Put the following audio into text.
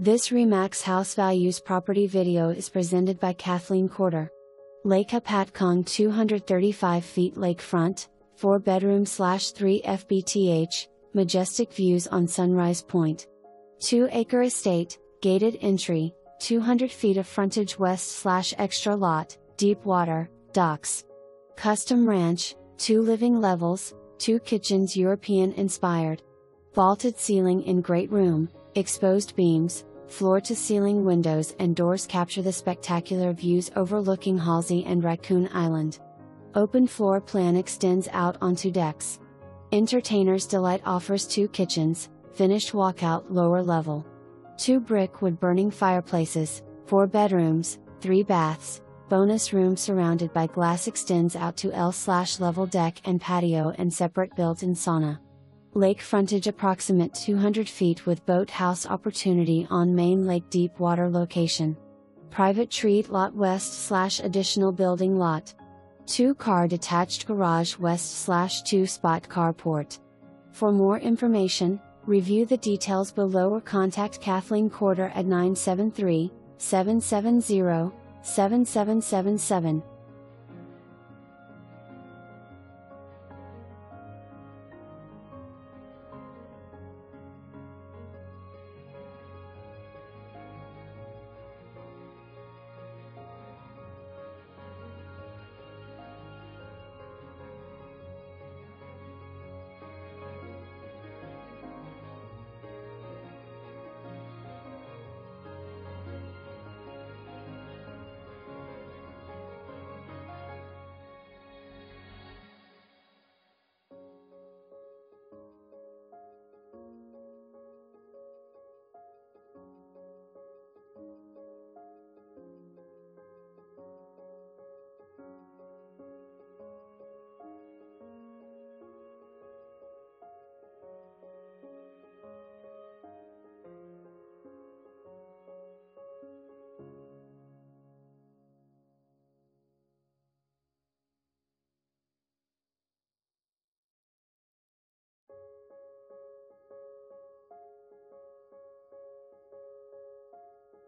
This RE/MAX House Values property video is presented by Kathleen Courter. Lake Hopatcong 235 feet lakefront, 4 bedroom slash 3 FBTH, majestic views on Sunrise Point. 2 acre estate, gated entry, 200 feet of frontage west slash extra lot, deep water, docks. Custom ranch, 2 living levels, 2 kitchens European inspired. Vaulted ceiling in great room, exposed beams, floor to ceiling windows and doors capture the spectacular views overlooking Halsey and Raccoon Island. Open floor plan extends out onto decks. Entertainer's Delight offers two kitchens, finished walkout lower level. Two brick wood burning fireplaces, four bedrooms, three baths, bonus room surrounded by glass extends out to L slash level deck and patio and separate built-in sauna. Lake frontage approximate 200 feet with boathouse opportunity on main lake deep water location. Private treat lot west slash additional building lot. 2 car detached garage west slash 2 spot carport. For more information, review the details below or contact Kathleen Courter at 973 770 7777